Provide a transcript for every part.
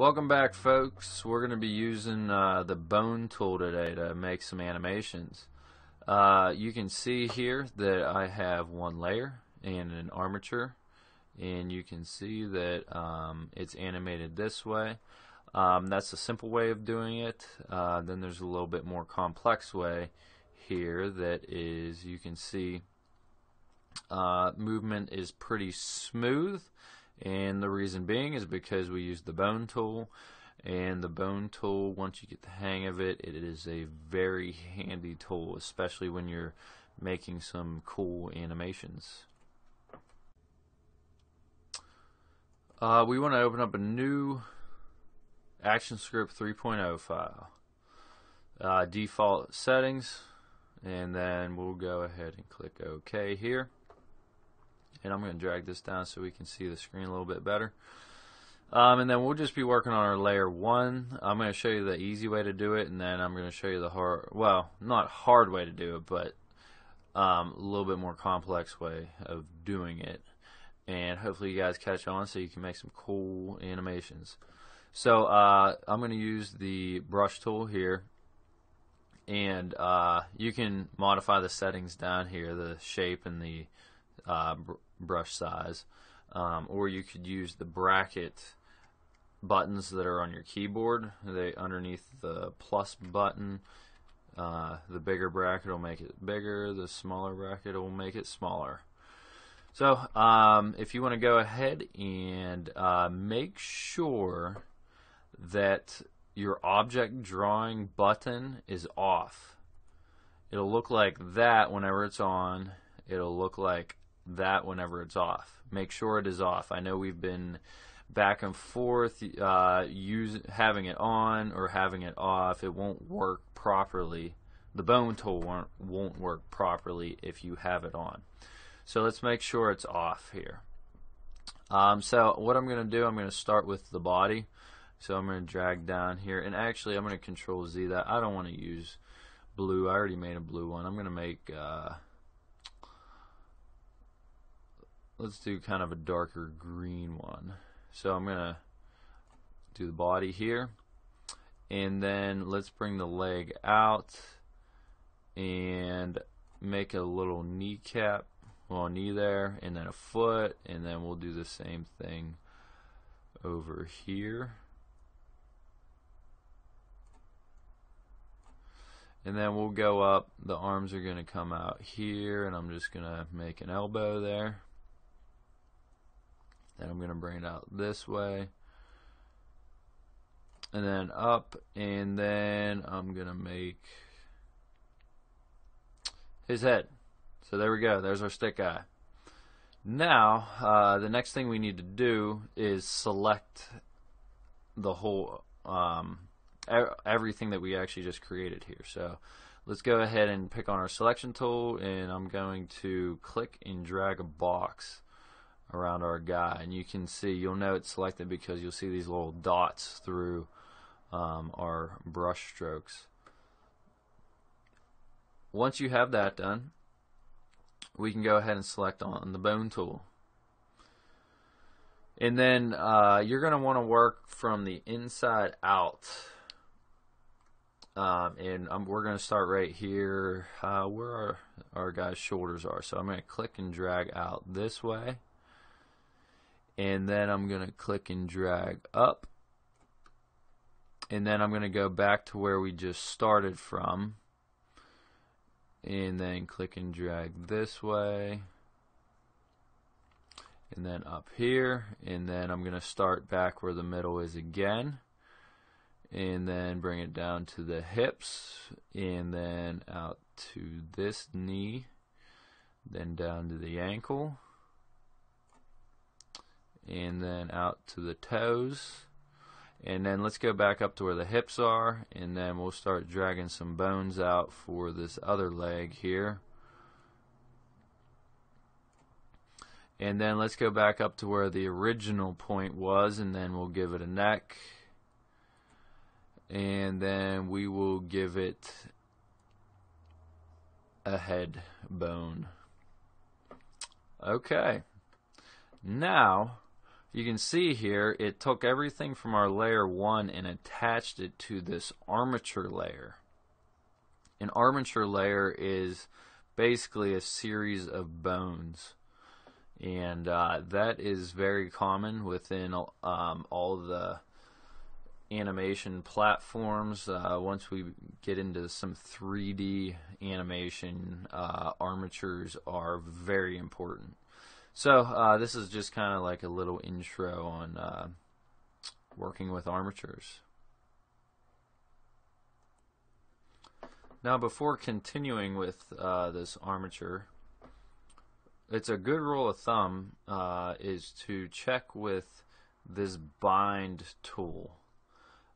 Welcome back folks. We're going to be using uh, the bone tool today to make some animations. Uh, you can see here that I have one layer and an armature and you can see that um, it's animated this way. Um, that's a simple way of doing it. Uh, then there's a little bit more complex way here that is you can see uh, movement is pretty smooth and the reason being is because we use the bone tool. And the bone tool once you get the hang of it it is a very handy tool especially when you're making some cool animations. Uh, we want to open up a new ActionScript 3.0 file. Uh, default settings. And then we'll go ahead and click OK here and I'm going to drag this down so we can see the screen a little bit better. Um, and then we'll just be working on our layer one. I'm going to show you the easy way to do it, and then I'm going to show you the hard, well, not hard way to do it, but um, a little bit more complex way of doing it. And hopefully you guys catch on so you can make some cool animations. So uh, I'm going to use the brush tool here, and uh, you can modify the settings down here, the shape and the uh, brush size, um, or you could use the bracket buttons that are on your keyboard. They underneath the plus button. Uh, the bigger bracket will make it bigger. The smaller bracket will make it smaller. So um, if you want to go ahead and uh, make sure that your object drawing button is off. It'll look like that whenever it's on. It'll look like that whenever it's off. Make sure it is off. I know we've been back and forth uh, use, having it on or having it off. It won't work properly. The bone tool won't, won't work properly if you have it on. So let's make sure it's off here. Um, so what I'm going to do, I'm going to start with the body. So I'm going to drag down here, and actually I'm going to Control Z that. I don't want to use blue. I already made a blue one. I'm going to make uh, let's do kind of a darker green one. So I'm going to do the body here. And then let's bring the leg out and make a little kneecap, well, knee there, and then a foot, and then we'll do the same thing over here. And then we'll go up, the arms are going to come out here, and I'm just going to make an elbow there. Then I'm going to bring it out this way. And then up. And then I'm going to make his head. So there we go. There's our stick guy. Now, uh, the next thing we need to do is select the whole, um, everything that we actually just created here. So let's go ahead and pick on our selection tool and I'm going to click and drag a box around our guy and you can see you'll know it's selected because you'll see these little dots through um, our brush strokes. Once you have that done we can go ahead and select on the bone tool. And then uh, you're going to want to work from the inside out. Um, and um, we're going to start right here uh, where our, our guy's shoulders are. So I'm going to click and drag out this way and then I'm going to click and drag up. And then I'm going to go back to where we just started from. And then click and drag this way. And then up here. And then I'm going to start back where the middle is again. And then bring it down to the hips. And then out to this knee. Then down to the ankle and then out to the toes. And then let's go back up to where the hips are and then we'll start dragging some bones out for this other leg here. And then let's go back up to where the original point was and then we'll give it a neck. And then we will give it a head bone. Okay. Now you can see here it took everything from our layer 1 and attached it to this armature layer. An armature layer is basically a series of bones and uh, that is very common within um, all the animation platforms. Uh, once we get into some 3D animation, uh, armatures are very important. So uh, this is just kind of like a little intro on uh, working with armatures. Now before continuing with uh, this armature, it's a good rule of thumb uh, is to check with this bind tool.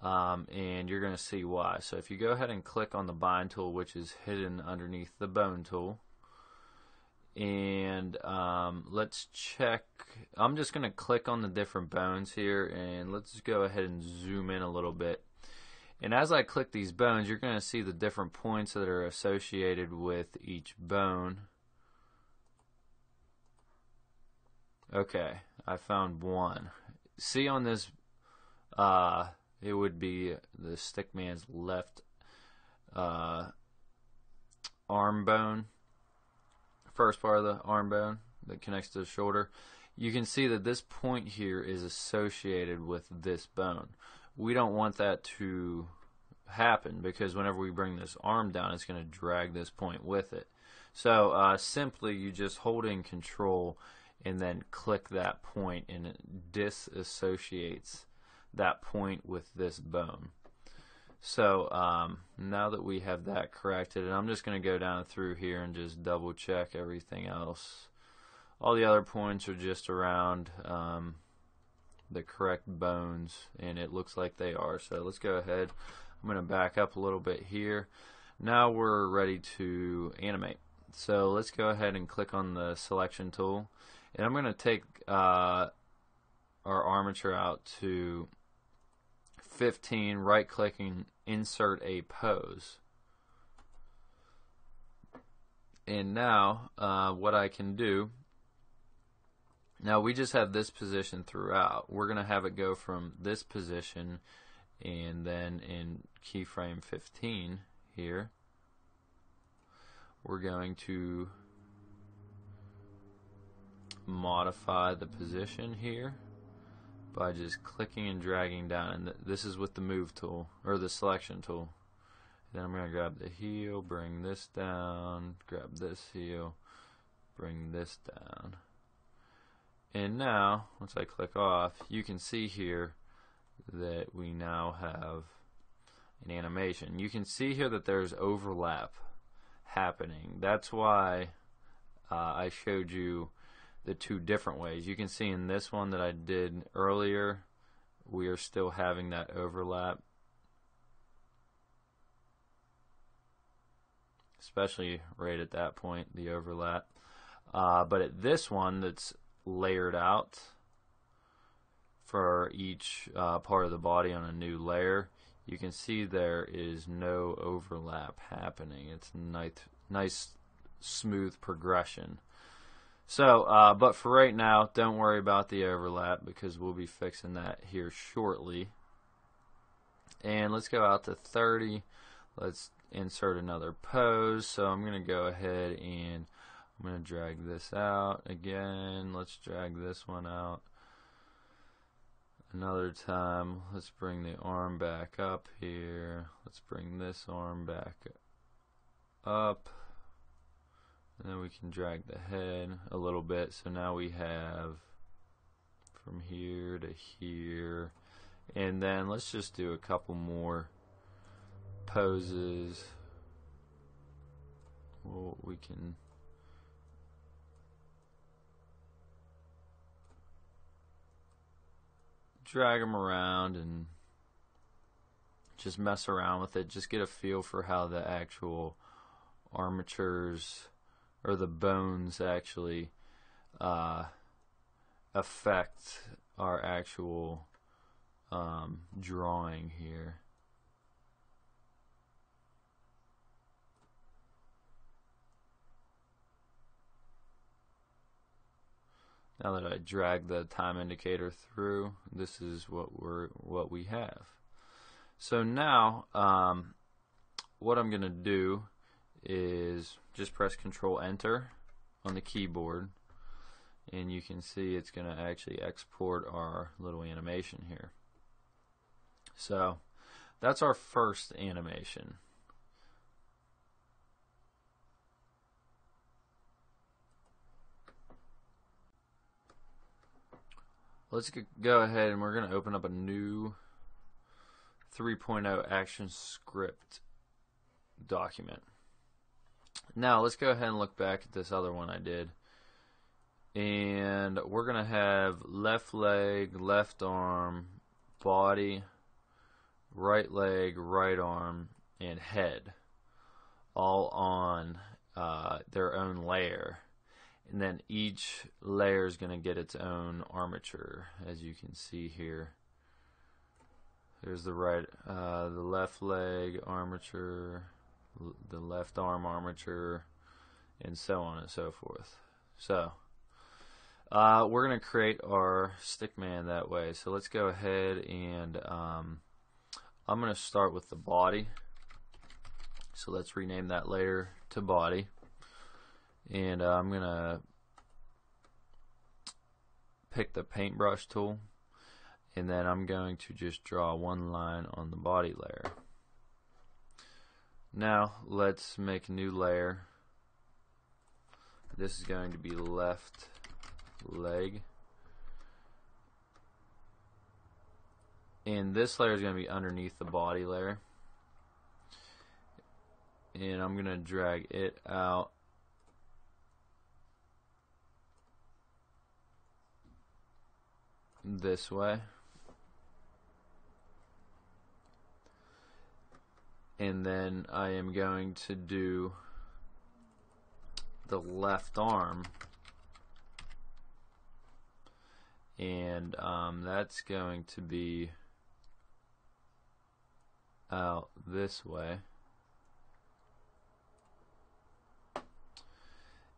Um, and you're going to see why. So if you go ahead and click on the bind tool, which is hidden underneath the bone tool, and um, let's check. I'm just going to click on the different bones here, and let's go ahead and zoom in a little bit. And as I click these bones, you're going to see the different points that are associated with each bone. Okay, I found one. See on this, uh, it would be the stick man's left uh, arm bone, first part of the arm bone that connects to the shoulder. You can see that this point here is associated with this bone. We don't want that to happen because whenever we bring this arm down, it's going to drag this point with it. So uh, simply, you just hold in control and then click that point and it disassociates that point with this bone. So um, now that we have that corrected, and I'm just going to go down through here and just double check everything else. All the other points are just around um, the correct bones, and it looks like they are. So let's go ahead. I'm going to back up a little bit here. Now we're ready to animate. So let's go ahead and click on the selection tool and I'm going to take uh, our armature out to 15, right clicking, insert a pose. And now uh, what I can do, now we just have this position throughout. We're going to have it go from this position and then in keyframe 15 here, we're going to modify the position here by just clicking and dragging down and th this is with the move tool or the selection tool. Then I'm going to grab the heel bring this down grab this heel bring this down. And now once I click off you can see here that we now have an animation. You can see here that there's overlap happening. That's why uh, I showed you the two different ways. You can see in this one that I did earlier, we are still having that overlap. Especially right at that point, the overlap. Uh, but at this one that's layered out for each uh, part of the body on a new layer, you can see there is no overlap happening. It's nice, nice smooth progression. So, uh, but for right now, don't worry about the overlap because we'll be fixing that here shortly. And let's go out to 30. Let's insert another pose. So I'm going to go ahead and I'm going to drag this out again. Let's drag this one out. Another time, let's bring the arm back up here. Let's bring this arm back up. And then we can drag the head a little bit. So now we have from here to here. And then let's just do a couple more poses. Well, we can drag them around and just mess around with it. Just get a feel for how the actual armatures or the bones actually uh, affect our actual um, drawing here. now that I drag the time indicator through, this is what we're what we have. So now, um, what I'm going to do is just press Control Enter on the keyboard, and you can see it's going to actually export our little animation here. So that's our first animation. Let's go ahead and we're going to open up a new 3.0 action script document. Now let's go ahead and look back at this other one I did. And we're going to have left leg, left arm, body, right leg, right arm, and head all on uh, their own layer and then each layer is going to get its own armature as you can see here there's the right uh, the left leg armature the left arm armature and so on and so forth. So uh, we're going to create our stickman that way. So let's go ahead and um, I'm going to start with the body. So let's rename that layer to body. And uh, I'm gonna pick the paintbrush tool. And then I'm going to just draw one line on the body layer now let's make a new layer. This is going to be left leg. And this layer is going to be underneath the body layer. And I'm going to drag it out. This way. And then I am going to do the left arm. And um, that's going to be out this way.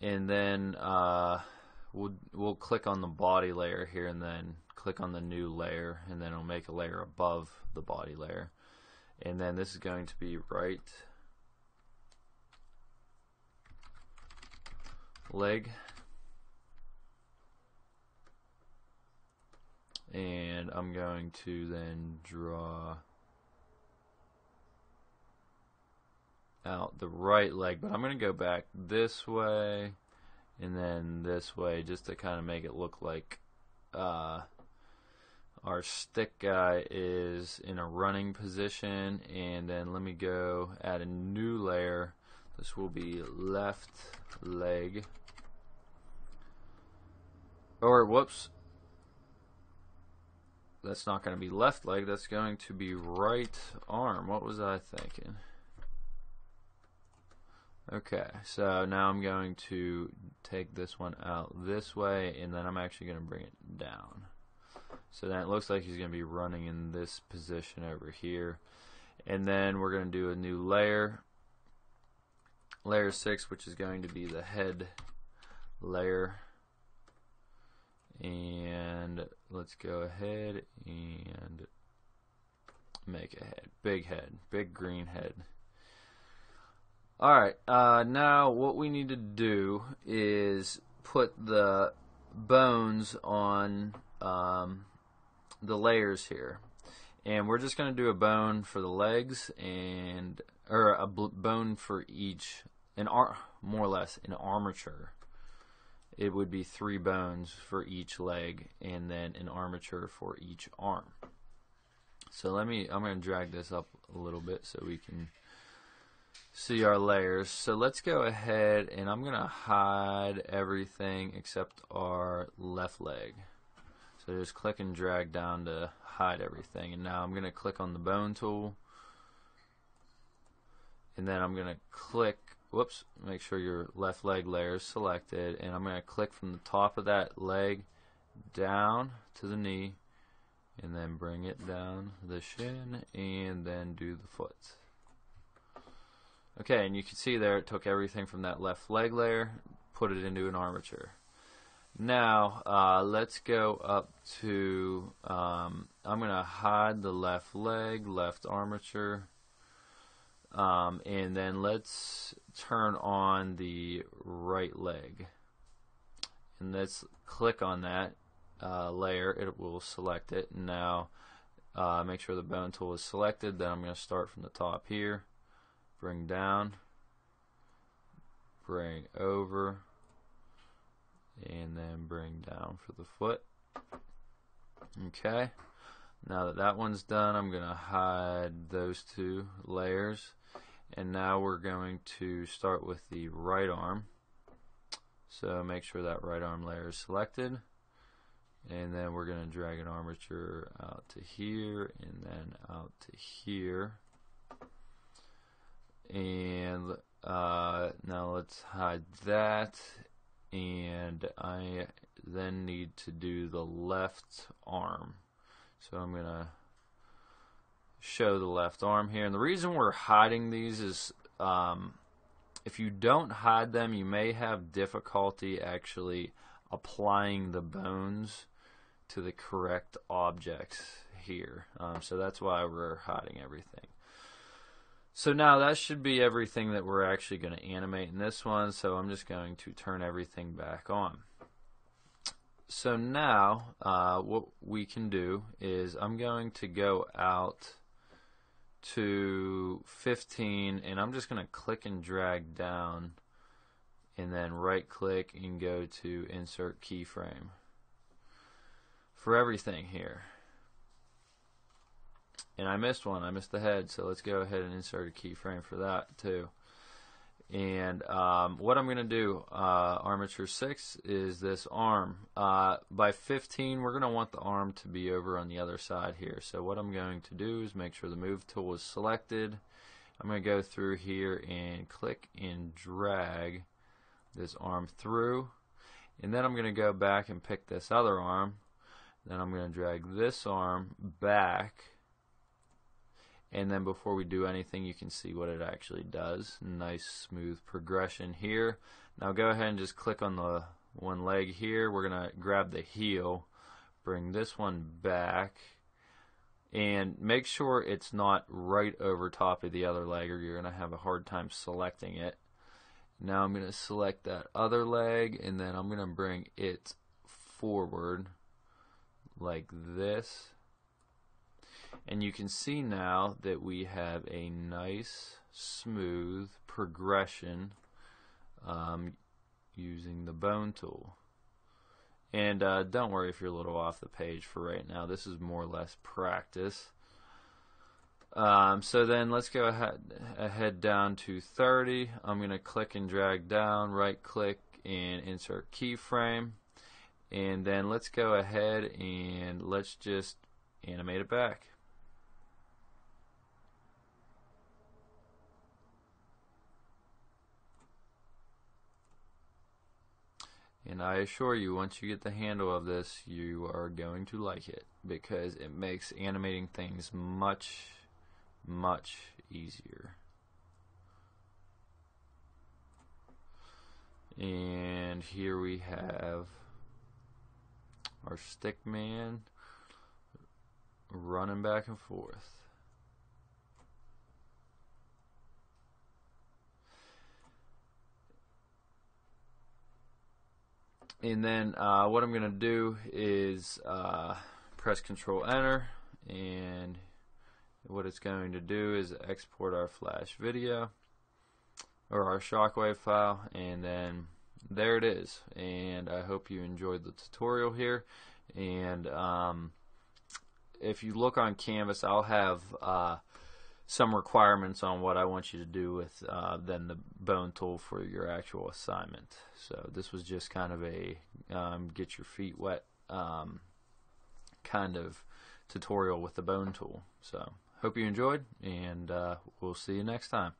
And then uh, we'll we'll click on the body layer here and then click on the new layer and then it'll make a layer above the body layer and then this is going to be right leg. And I'm going to then draw out the right leg but I'm going to go back this way and then this way just to kind of make it look like uh, our stick guy is in a running position and then let me go add a new layer. This will be left leg. Or whoops. That's not going to be left leg that's going to be right arm. What was I thinking? Okay so now I'm going to take this one out this way and then I'm actually going to bring it down so then it looks like he's going to be running in this position over here. And then we're going to do a new layer. Layer 6, which is going to be the head layer. And let's go ahead and make a head. Big head. Big green head. Alright, uh, now what we need to do is put the bones on um, the layers here. And we're just going to do a bone for the legs and or a bone for each an ar more or less an armature. It would be three bones for each leg and then an armature for each arm. So let me I'm going to drag this up a little bit so we can see our layers. So let's go ahead and I'm going to hide everything except our left leg. So just click and drag down to hide everything. And now I'm going to click on the bone tool. And then I'm going to click, whoops, make sure your left leg layer is selected. And I'm going to click from the top of that leg down to the knee. And then bring it down the shin and then do the foot. Okay, and you can see there it took everything from that left leg layer, put it into an armature. Now, uh, let's go up to, um, I'm going to hide the left leg, left armature, um, and then let's turn on the right leg. And let's click on that uh, layer, it will select it. Now, uh, make sure the bone tool is selected, then I'm going to start from the top here, bring down, bring over, and then bring down for the foot. Okay, now that that one's done, I'm going to hide those two layers. And now we're going to start with the right arm. So make sure that right arm layer is selected. And then we're going to drag an armature out to here and then out to here. And uh, now let's hide that and I then need to do the left arm. So I'm going to show the left arm here. And the reason we're hiding these is um, if you don't hide them, you may have difficulty actually applying the bones to the correct objects here. Um, so that's why we're hiding everything. So now that should be everything that we're actually going to animate in this one. So I'm just going to turn everything back on. So now uh, what we can do is I'm going to go out to 15 and I'm just going to click and drag down and then right click and go to insert keyframe for everything here. And I missed one. I missed the head. So let's go ahead and insert a keyframe for that too. And um, what I'm going to do, uh, armature 6, is this arm. Uh, by 15, we're going to want the arm to be over on the other side here. So what I'm going to do is make sure the move tool is selected. I'm going to go through here and click and drag this arm through. And then I'm going to go back and pick this other arm. Then I'm going to drag this arm back and then before we do anything you can see what it actually does. Nice smooth progression here. Now go ahead and just click on the one leg here. We're gonna grab the heel bring this one back and make sure it's not right over top of the other leg or you're gonna have a hard time selecting it. Now I'm gonna select that other leg and then I'm gonna bring it forward like this and you can see now that we have a nice, smooth progression um, using the bone tool. And uh, don't worry if you're a little off the page for right now. This is more or less practice. Um, so then let's go ahead, ahead down to 30. I'm going to click and drag down, right click and insert keyframe. And then let's go ahead and let's just animate it back. And I assure you, once you get the handle of this, you are going to like it because it makes animating things much, much easier. And here we have our stick man running back and forth. And then uh, what I'm going to do is uh, press Control Enter and what it's going to do is export our flash video or our shockwave file and then there it is. And I hope you enjoyed the tutorial here. And um, if you look on Canvas I'll have uh, some requirements on what I want you to do with uh, then the bone tool for your actual assignment. So this was just kind of a um, get your feet wet um, kind of tutorial with the bone tool. So hope you enjoyed and uh, we'll see you next time.